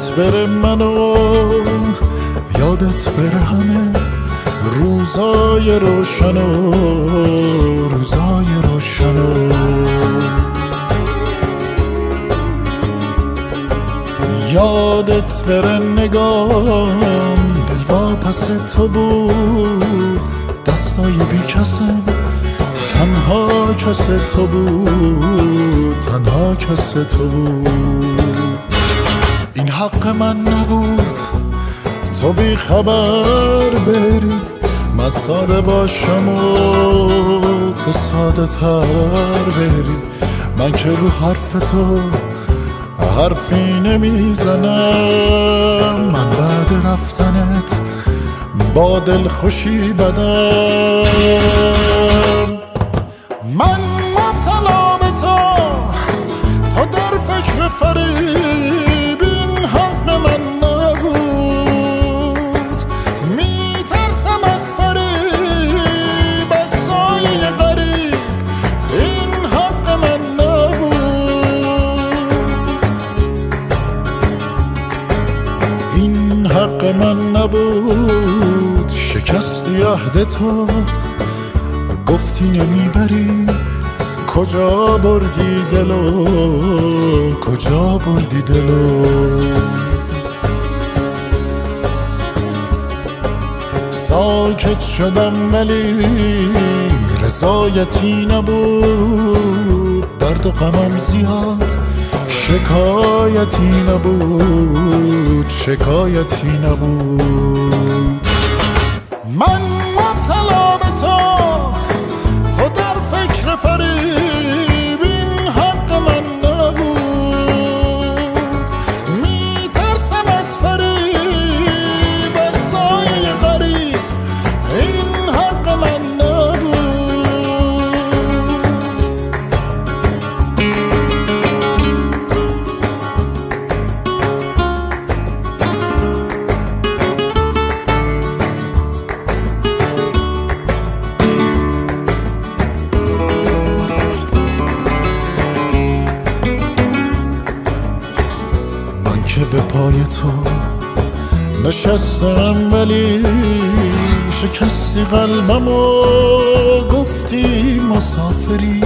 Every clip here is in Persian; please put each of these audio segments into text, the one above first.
یادت بره منو یادت بره همه روزای روشن و روزای روشن و یادت بره نگام دلوا پس تو بود دستای بی کسم تنها کس تو بود تنها کس تو بود. حق من نبود. تو بی خبر بری من ساده باشم و تو ساده تر بری. من که رو حرف تو حرفی نمی‌زنم. من بعد رفتنت با دل خوشی بدم. من مبتلا به تو تو در فکر فریب. حق من نبود شکستی عهد تو. گفتی نمی‌بری کجا بردی دلو؟ کجا بردی دلو؟ ساکت شدم ولی رضایتی نبود درد و غمم زیاد. شکایتی نبود شکایتی نبود. به پای تو. نشستم ولی شکستی قلبم و گفتی مسافری.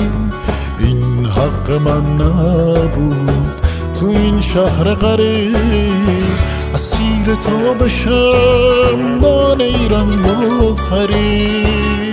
این حق من نبود تو این شهر غریب. اسیر تو بشم با نیرنگ و فریب